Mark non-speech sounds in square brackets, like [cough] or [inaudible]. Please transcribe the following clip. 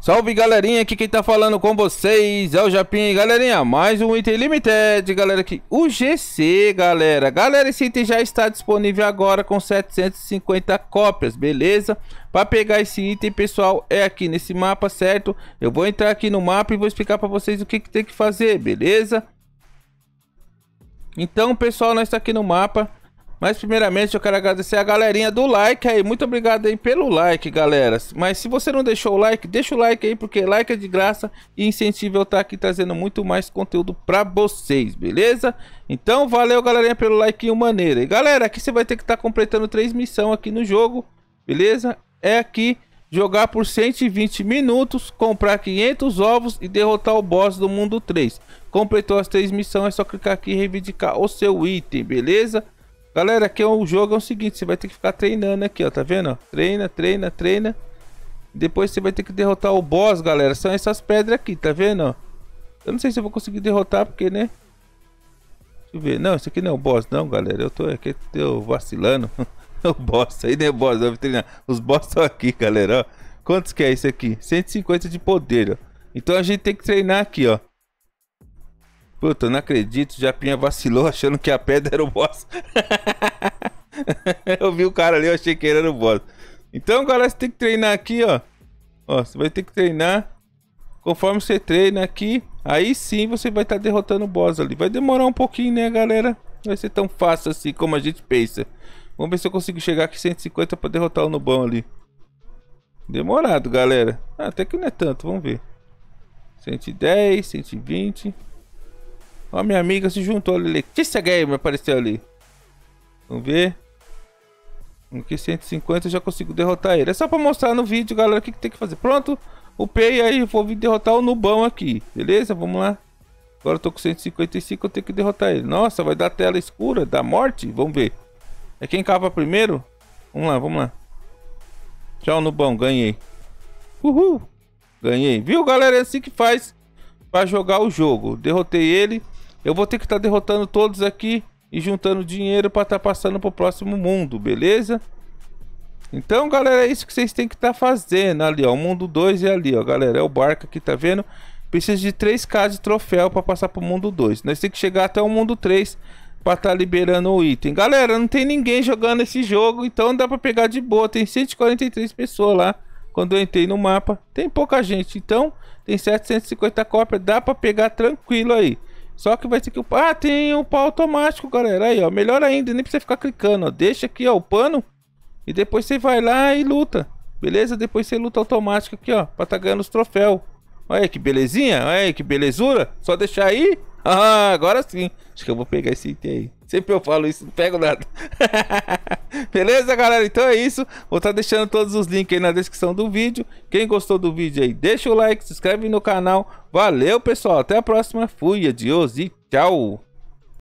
Salve galerinha, aqui quem tá falando com vocês é o Japim, galerinha, mais um item limited, galera, aqui, o GC, galera, galera, esse item já está disponível agora com 750 cópias, beleza? Para pegar esse item, pessoal, é aqui nesse mapa, certo? Eu vou entrar aqui no mapa e vou explicar para vocês o que, que tem que fazer, beleza? Então, pessoal, nós está aqui no mapa, mas primeiramente eu quero agradecer a galerinha do like aí. Muito obrigado aí pelo like, galera. Mas se você não deixou o like, deixa o like aí, porque like é de graça e incentiva eu estar tá aqui trazendo muito mais conteúdo pra vocês, beleza? Então valeu, galerinha, pelo like maneiro. E galera, aqui você vai ter que estar tá completando três missões aqui no jogo, beleza? É aqui jogar por 120 minutos, comprar 500 ovos e derrotar o boss do mundo 3. Completou as três missões, é só clicar aqui e reivindicar o seu item, beleza? Galera, aqui é o jogo é o seguinte, você vai ter que ficar treinando aqui, ó, tá vendo? Treina, treina, treina. Depois você vai ter que derrotar o boss, galera. São essas pedras aqui, tá vendo? Eu não sei se eu vou conseguir derrotar, porque, né? Deixa eu ver. Não, isso aqui não é o boss, não, galera. Eu tô aqui tô vacilando. [laughs] o boss, aí não é boss, vou treinar. Os boss estão aqui, galera, ó. Quantos que é isso aqui? 150 de poder, ó. Então a gente tem que treinar aqui, ó. Puta, não acredito, o Japinha vacilou achando que a pedra era o boss. [laughs] eu vi o cara ali, eu achei que era o boss. Então, galera, você tem que treinar aqui, ó. Ó, você vai ter que treinar. Conforme você treina aqui, aí sim você vai estar tá derrotando o boss ali. Vai demorar um pouquinho, né, galera? Não vai ser tão fácil assim como a gente pensa. Vamos ver se eu consigo chegar aqui 150 para derrotar o Nubão ali. Demorado, galera. Ah, até que não é tanto, vamos ver. 110, 120. Ó, minha amiga se juntou ali. Letícia Gamer apareceu ali. Vamos ver. Aqui 150 eu já consigo derrotar ele. É só pra mostrar no vídeo, galera, o que, que tem que fazer. Pronto. Upei aí, vou vir derrotar o Nubão aqui. Beleza? Vamos lá. Agora eu tô com 155, eu tenho que derrotar ele. Nossa, vai dar tela escura da morte? Vamos ver. É quem cava primeiro? Vamos lá, vamos lá. Tchau, Nubão, ganhei. Uhul. Ganhei. Viu, galera? É assim que faz pra jogar o jogo. Derrotei ele. Eu vou ter que estar tá derrotando todos aqui e juntando dinheiro para estar tá passando para o próximo mundo, beleza? Então, galera, é isso que vocês têm que estar tá fazendo ali, ó. O mundo 2 é ali, ó, galera. É o barco aqui, tá vendo? Precisa de 3k de troféu para passar para o mundo 2. Nós temos que chegar até o mundo 3 para estar tá liberando o item. Galera, não tem ninguém jogando esse jogo, então dá para pegar de boa. Tem 143 pessoas lá. Quando eu entrei no mapa, tem pouca gente, então tem 750 cópias, dá para pegar tranquilo aí. Só que vai ter que o Ah, tem o pau automático, galera. Aí, ó. Melhor ainda, nem precisa ficar clicando, ó. Deixa aqui, ó, o pano. E depois você vai lá e luta. Beleza? Depois você luta automático aqui, ó. Pra tá ganhando os troféus. Olha aí que belezinha. Olha aí que belezura. Só deixar aí. Ah, agora sim. Acho que eu vou pegar esse item aí. Sempre eu falo isso, não pego nada. [laughs] [laughs] Beleza, galera? Então é isso. Vou estar tá deixando todos os links aí na descrição do vídeo. Quem gostou do vídeo aí, deixa o like, se inscreve no canal. Valeu, pessoal. Até a próxima. Fui, adiós e tchau.